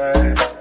fast.